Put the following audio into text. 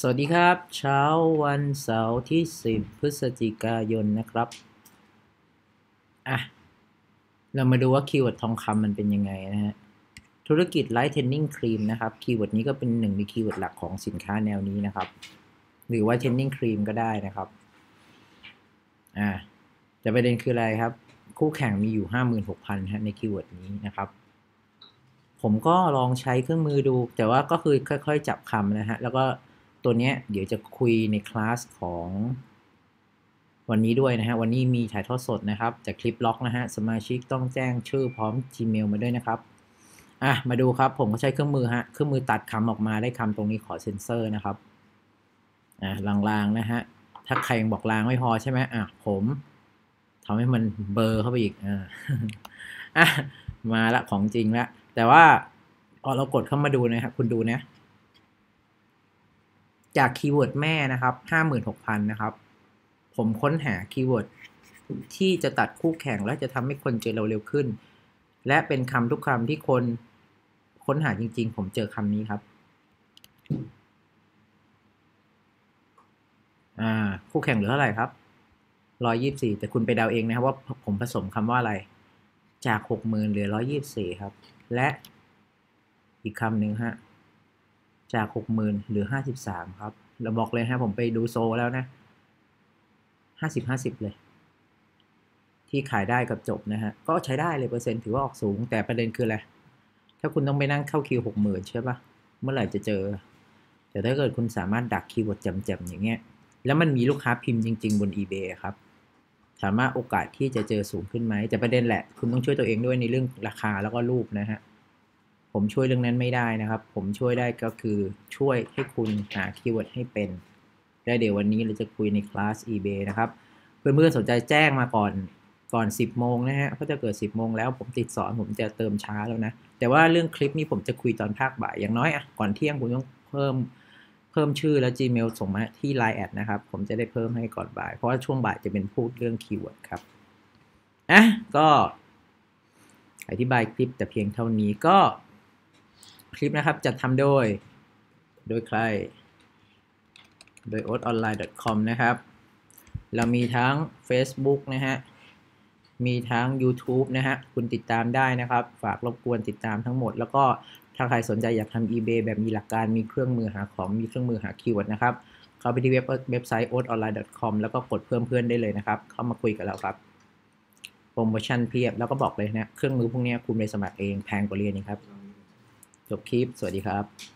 สวัสดีครับ เช้าวันเสาร์ที่ 10 พฤศจิกายนนะครับ อะ เรามาดูว่า keyword ทองคำมันเป็นยังไงนะฮะ ธุรกิจ lightening cream นะครับ keyword นี้ก็เป็นหนึ่งใน keyword หลักของสินค้าแนวนี้นะครับ หรือ whitening cream ก็ได้นะครับ อ่าแต่ประเด็นคืออะไรครับ คู่แข่งมีอยู่ 56,000ฮะใน keyword นี้นะครับผมก็ลองใช้เครื่องมือดู แต่ว่าก็คือค่อย ๆ จับคำนะฮะ แล้วก็ ตัวเนี้ยเดี๋ยวจะคุยในคลาสของวันนี้ด้วยนะฮะ วันนี้มีถ่ายทอดสดนะครับ จากคลิปล็อกนะฮะ สมาชิกต้องแจ้งชื่อพร้อม Gmail มาด้วยนะครับ อะ มาดูครับ ผมก็ใช้เครื่องมือฮะ เครื่องมือตัดคำออกมาได้คำตรงนี้ขอเซ็นเซอร์นะครับ อะลางๆนะฮะ ถ้าใครยังบอกลางไม่พอใช่ไหมอะ ผมทำให้มันเบอร์เข้าไปอีก อ่าอะมาละของจริงละ แต่ว่าพอเรากดเข้ามาดูนะครับ คุณดูนะ จาก keyword แม่นะครับห้าหมื่นหกพันนะครับ ผมค้นหา keyword ที่จะตัดคู่แข่งและจะทำให้คนเจอเราเร็วขึ้น และเป็นคำทุกคำที่คนค้นหาจริง ๆ ผมเจอคำนี้ครับอ่าคู่แข่งเหลือเท่าไหร่ครับร้อยยี่บสี่แต่คุณไปเดาเองนะครับว่าผมผสมคำว่าอะไร จากหกหมื่นเหลือร้อยยี่บสี่ครับ และอีกคำหนึ่งฮะ จากหกหมื่นเหลือห้าสิบสามครับ เราบอกเลยฮะผมไปดูโซแล้วนะห้าสิบห้าสิบเลย ที่ขายได้กับจบนะฮะ ก็ใช้ได้เลยเปอร์เซ็นต์ถือว่าออกสูง แต่ประเด็นคืออะไร ถ้าคุณต้องไปนั่งเข้าคิวหกหมื่นใช่ปะเมื่อไหร่จะเจอ แต่ถ้าเกิดคุณสามารถดัก keyword จำๆอย่างเงี้ย แล้วมันมีลูกค้าพิมพ์จริง ๆ บน eBay ครับถามว่าโอกาสที่จะเจอสูงขึ้นไหมแต่ประเด็นแหละ คุณต้องช่วยตัวเองด้วยในเรื่องราคาแล้วก็รูปนะฮะ ผมช่วยเรื่องนั้นไม่ได้นะครับ ผมช่วยได้ก็คือช่วยให้คุณหา keyword ให้เป็นและเดี๋ยววันนี้เราจะคุยในคลาส eBay นะครับ เพื่อนๆสนใจแจ้งมาก่อนก่อน 10 โมงนะฮะเพราะจะเกิด 10 โมงแล้วผมติดสอนผมจะเติมช้าแล้วนะ แต่ว่าเรื่องคลิปนี้ผมจะคุยตอนภาคบ่ายอย่างน้อยอะก่อนเที่ยงคุณต้องเพิ่มเพิ่มชื่อแล้ว Gmail ส่งมาที่ Line add นะครับ ผมจะได้เพิ่มให้ก่อนบ่าย เพราะว่าช่วงบ่ายจะเป็นพูดเรื่อง keyword ครับอะก็อธิบายคลิปแต่เพียงเท่านี้ก็ คลิปนะครับจะทำโดย โดยใคร โดย o t o n l i n e c o m นะครับ เรามีทั้ง Facebook นะฮะ มีทั้ง YouTube นะฮะ คุณติดตามได้นะครับ ฝากรบกวนติดตามทั้งหมด แล้วก็ถ้าใครสนใจอยากทำ eBay แบบมีหลักการมีเครื่องมือหาของ มีเครื่องมือหาคีย์เวิร์ดนะครับ เข้าไปที่เว็บเว็บไซต์ otonline.com แล้วก็กดเพิ่มเพื่อนได้เลยนะครับ เข้ามาคุยกับเราครับโปรโมชั่นเพียบแล้วก็บอกเลยนะ เครื่องมือพวกนี้คุณไปสมัครเองแพงกว่าเรียนนี่ครับ จบคลิป สวัสดีครับ